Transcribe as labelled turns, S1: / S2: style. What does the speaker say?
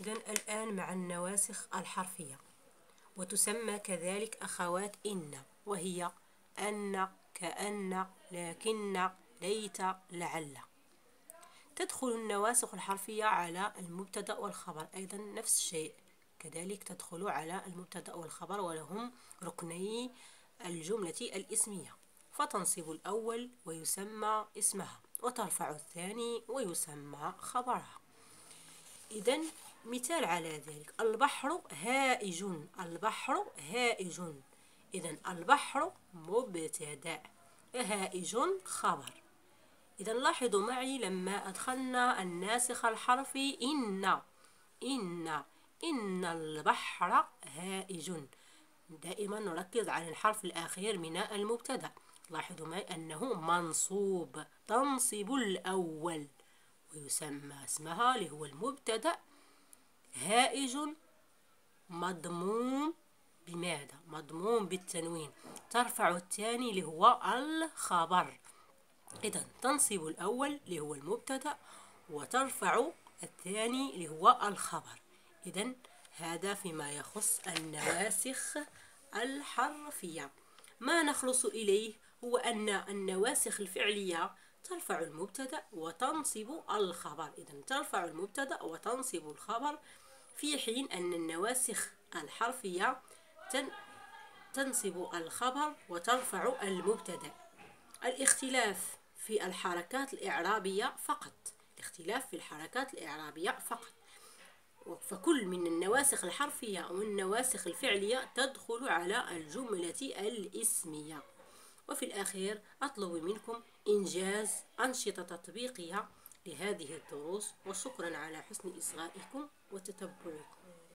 S1: إذا الآن مع النواسخ الحرفية. وتسمى كذلك أخوات إن وهي أن كأن لكن ليت لعل. تدخل النواسخ الحرفية على المبتدأ والخبر. أيضا نفس الشيء. كذلك تدخل على المبتدأ والخبر ولهم ركني الجملة الإسمية. فتنصب الأول ويسمى اسمها وترفع الثاني ويسمى خبرها. إذا مثال على ذلك. البحر هائج. البحر هائج. إذا البحر مبتدأ. هائج خبر. إذا لاحظوا معي لما أدخلنا الناسخ الحرفي إن. إن. إن البحر هائج. دائما نركز على الحرف الأخير من المبتدأ. لاحظوا معي أنه منصوب تنصب الأول ويسمى اسمها اللي هو المبتدأ. هائج مضموم بماذا؟ مضموم بالتنوين. ترفع الثاني اللي هو الخبر. إذا تنصب الأول اللي هو المبتدأ وترفع الثاني اللي هو الخبر. إذا هذا فيما يخص النواسخ الحرفية. ما نخلص إليه؟ هو أن النواسخ الفعلية ترفع المبتدأ وتنصب الخبر. إذا ترفع المبتدأ وتنصب الخبر في حين أن النواسخ الحرفية تنصب الخبر وترفع المبتدأ. الاختلاف في الحركات الإعرابية فقط. الاختلاف في الحركات الإعرابية فقط. فكل من النواسخ الحرفية والنواسخ الفعلية تدخل على الجملة الإسمية. وفي الأخير أطلب منكم إنجاز أنشطة تطبيقية لهذه الدروس وشكرا على حسن إصغائكم وتتبعكم.